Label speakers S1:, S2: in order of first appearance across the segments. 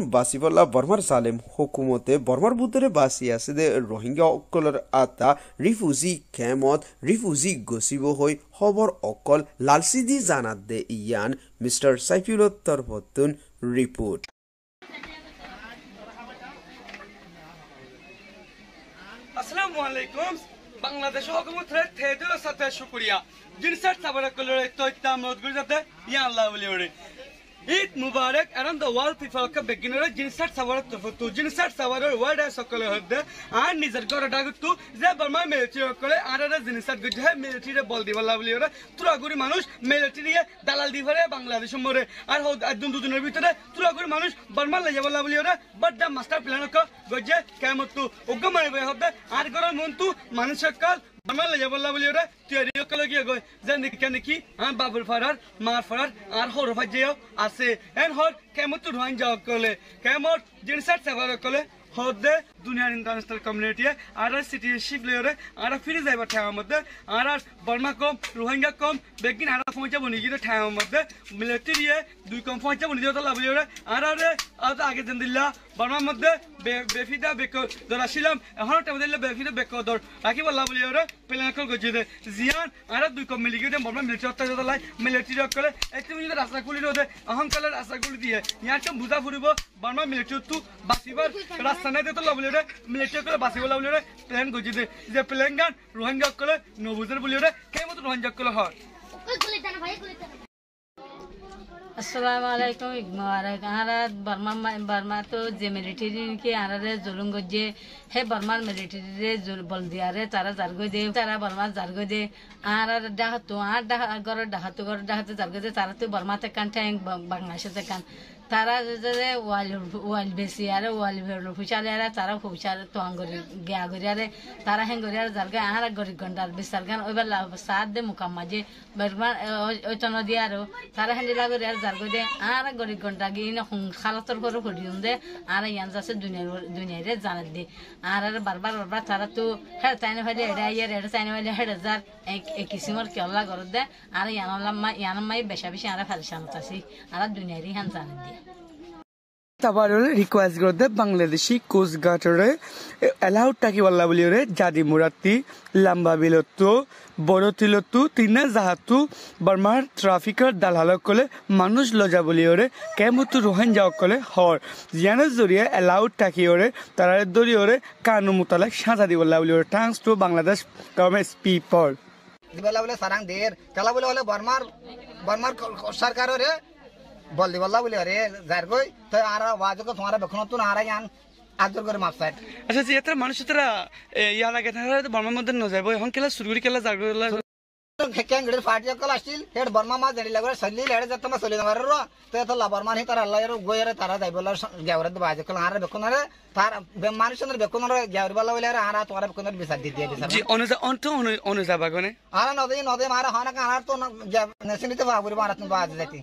S1: মতন বাসিবল্লা বর্মার সালেম হুকুমতে বর্মার বুদ্ধরে বাসি আছে দে অকলর আতা রিফুজি ক্যামত রিফুজি গসিব হই খবর অকল লালসিদি জানাত দে ইয়ান মিস্টার সাইফুলত তরফতুন রিপোর্ট
S2: আসসালামু আলাইকুম বাংলাদেশ হকুমতের থেদুর সাথে শুকরিয়া জিনসার সাবারা কলরে তৈতা মদগুর যাতে ইয়া আল্লাহ বলি ঈদ মুবারক around the world people কে বেগিনরে জিনসার সাবারা তফতু জিনসার সাবারার ওয়ার্ড সকলে হদ্দে। আর নিজের ঘরে ডাগুতু যে বর্মা মিলিটারি সকলে, আর আর জিনসার গজে মিলিটারি বল দিবাল্লাহ বলি ওরে। তুরাগুরি মানুষ মিলিটারি দালাল দিভারে বাংলাদেশ মরে। আর হদ একদম দুদিনের ভিতরে তুরাগুরি মানুষ বর্মা লই যাবাল্লাহ বলি ওরে। বড় মাস্টার প্ল্যান ক গজে কেমতু উগ্র মারিবে হদ্দে। আর গরম মন্তু মানুষ সকল আমার লেগে বললা বলি ওরা তৈরি কলে গিয়ে গই যে নাকি নাকি আর বাবুর ফারার মার ফারার আর হর ফাজিয়াও আছে এন হর কেমন তো ঢোয়াইন যাও কলে কেমন জিনিসার সেবার কলে। হদে দুনিয়ার ইন্টারন্যাশনাল কমিউনিটি আর সিটি শিফট লয়রে আর ফিরে যাইবা ঠাওয়ার মধ্যে। আর বর্মা কম, রোহিঙ্গা কম, বেগিন আর পৌঁছা বনি গিয়ে ঠাওয়ার মধ্যে। মিলিটারি দুই কম পৌঁছা বনি দিয়ে লাভ আর আগে দিল্লা বর্মার মধ্যে বেফিদা বেক ধরাছিলাম এখন টাইম দিলে বেফিদা বেক ধর রাখি বললা বলি ওরে প্লেন কল গজি দে। জিয়ান, আর দুই কম মিলি গিয়ে বর্মা মিলিটারি অত্যাচার লাই মিলিটারি করে। একটু যদি রাস্তা খুলি দে অহং কালে রাস্তা খুলি দিয়ে। ইয়ার তো বুঝা ফুরিব বর্মা মিলিটারি তু বাঁচিবার রাস্তা নাই দিয়ে তো লাভ ওরে। মিলিটারি করে বাঁচিব লাভ ওরে, প্লেন গজি দে। যে প্লেন গান, রোহিঙ্গা করে নবুজের বলি ওরে কেমন রোহিঙ্গা করে হয়?
S3: আসসালামু আলাইকুম, মুবারক আহারা বর্মা বর্মা তো যে মিলিটারিকে আহারে জুলুম গজে হে বর্মার মিলিটারিরে বল দিয়ারে, তারা জারগো দে, তারা বর্মা জারগো দে। আহারা ডাহাতো আর ডাহা ঘর ডাহাতো ঘর ডাহাতো জারগো দে, তারা তো বর্মাতে কান ঠ্যাং বাংলাদেশে কান। তারা যে ওয়াল ওয়াল বেশি আরে ওয়াল ফুচালে আরে তারা ফুচাল তো আঙ্গরি গিয়া গরি আরে তারা হেন গরি আরে জারগা আর গরি গন্ডার বিসার গান ওইবার সাত দে মুকাম মাঝে বেরমান ওই তন দিয়ে আরও তারা হেন দিলা গরি আর জারগো দে আর গরি গন্ডা গিয়ে না খালাতর করে হরিউম দে আর ইয়ান যাচ্ছে দুনিয়ার দুনিয়ারে জানাত দে। আর আর বারবার বারবার তারা তো হেড চাইনে ফাইলে হেডে আইয়ার হেডে চাইনে ফাইলে হেড হাজার এক কিসিমর কেলা করত দে, আর ইয়ান মা মাই বেশা বেশি আর ফারিশানত আছি, আর দুনিয়ারি হান জানাত দিয়ে
S2: তাবাররে রিকোয়েস্ট করতে বাংলাদেশি এলাউড টাকি বল্লা বলি রে জাদি মুরাতি লাম্বা বিলত্তু, বড় তিলত্তু তিনা জাহাতু কলে, মানুষ লজা বলি ওরে কেমতু রোহিঙ্গা কলে, হর। জিয়ানের জরিয়ে এলাউড টাকি ওরে, তারা দরি ওরে, কানু মোতালেক সাজা দি বল্লা বলি ওরে থ্যাংকস টু বাংলাদেশ গভর্নমেন্ট
S4: বলে সারাং দের বলে সরকারের বল দিবল্লা বলে আরে যার গই তো আর ওয়াজক তোমার বেখন তো আর ইয়ান আদর করে মাপসাইট
S2: আচ্ছা যে এত মানুষ তারা ইয়া লাগে তাহলে বর্মার মধ্যে ন যাব এখন কেলা সুরগুড়ি কেলা জাগলা
S4: কেন গড়ে ফাটি কল আসছিল হেড বর্মা মা জড়ি লাগরে সল্লি লেড়ে যত মা সলি নমার র। তো এত লা বর্মা হি তার আল্লাহ এর গোয়রে তারা যাইবলা গেওরে বাজ কল আর বেখন রে। তার মানুষের বেখন রে গেওরে বলা বলে আর তোরা বেখন বিচার দি দিয়ে বিচার
S2: জি অনুজা অন্ত অনুজা বাগনে
S4: আর নদে নদে মারা হনা কার তো নেসিনিতে ভাবুরি মারা তুমি বাজ যাইতি।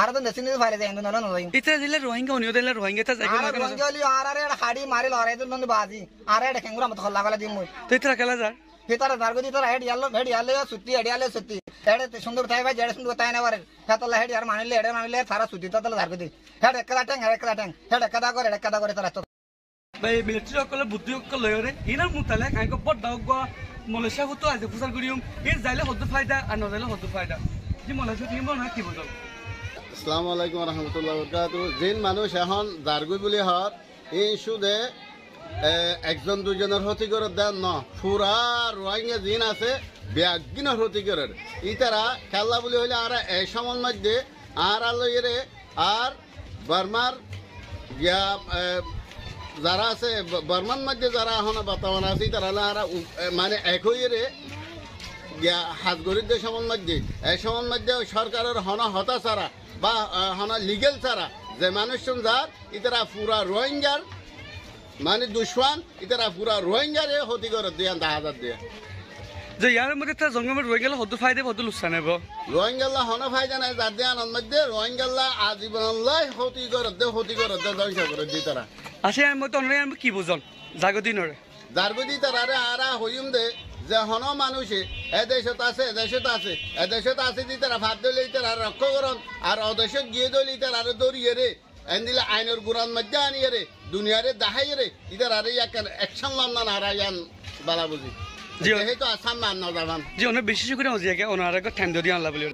S4: আর তো নেসিনিতে ফাইলে যাই নন নদে
S2: ইতরা দিলে রোহিঙ্গা উনিও দিলে রোহিঙ্গা তা যাই
S4: আর রঙ্গলি আর আর হাড়ি মারি লড়াই তো নন বাজি আর এটা খেঙ্গুরা মত খল্লা গলা দিমু
S2: তো ইতরা কেলা যা
S4: হিতার দারগো দি তোর হেড ইয়ালো হেড ইয়ালে সুতি হেড ইয়ালে সুতি হেড সুন্দর তাই ভাই জেড সুন্দর তাই না বারে হেতলা হেড ইয়ার মানিলে হেড মানিলে সারা সুতি তো দারগো দি হেড একলা ট্যাং হেড একলা ট্যাং হেড একদা করে একদা করে তারা
S2: ভাই মিলিটারি সকলে বুদ্ধি সকল লয়রে ইনা মুতালে কাইকো বড় গো মালয়েশিয়া হতো আজ ফুসার গুড়িউম ই যাইলে হদ্দু ফায়দা আর নজাইলে হদ্দু ফায়দা জি মালয়েশিয়া কিনবো না কি বুঝল
S5: আসসালামু আলাইকুম রহমতুল্লাহ বরকাতু যেন মানুষ এখন জারগুই বুলি হর এই সুদে একজন দুজনের হতি করে দেন ন। ফুরা রোহিঙ্গা জিন আছে ব্যাগিনের হতি করে। ইতারা খেলা বলি হইলে আর এই সময়ের মধ্যে আর আলোয়েরে আর বর্মার গিয়া যারা আছে বর্মার মধ্যে যারা এখন বর্তমান আছে তারা আর মানে একই গিয়া হাত গরিব যে সময়ের মধ্যে। এই সময়ের মধ্যে সরকারের হনা হতা ছাড়া বা হনা লিগেল ছাড়া যে মানুষজন যার ইতারা পুরা রোহিঙ্গার মানে দুশ্মান ইতারা পুরা রোহিঙ্গারে হতি করে দিয়ে দা হাজার দিয়ে।
S2: যে ইয়ার মধ্যে তার জঙ্গমের রোহিঙ্গা হদ্দু ফায়দা হদ্দু লুসান নেব
S5: রোহিঙ্গাল্লা হন ফায়দা নাই যার দিয়ে আনন্দ মধ্যে রোহিঙ্গাল্লা আজীবনাল্লাই হতি করে দে হতি করে দে ধ্বংস করে দি তারা
S2: আসে এর মধ্যে আমি কি বুঝন জাগদিনরে
S5: যার বুঝি তারা আরা হইম দে। যে হন মানুষে এদেশত আছে এদেশত আছে এদেশত আছে দি তারা ভাত দিলে তারা রক্ষ করন আর অদেশত গিয়ে দলি তারা দৌড়িয়ে রে। এন দিলে আইনের গুরান মধ্যে আনিয়ে রে দুনিয়ারে দাহাই রে ইতার আরে ইয়াক অ্যাকশন লাম না নারা ইয়ান বালা বুঝি। যেহেতু আসাম মান না যাবান
S2: জি অনেক বেশি করে ওনারা ঠ্যান্ড দিয়ে আনলা বলি।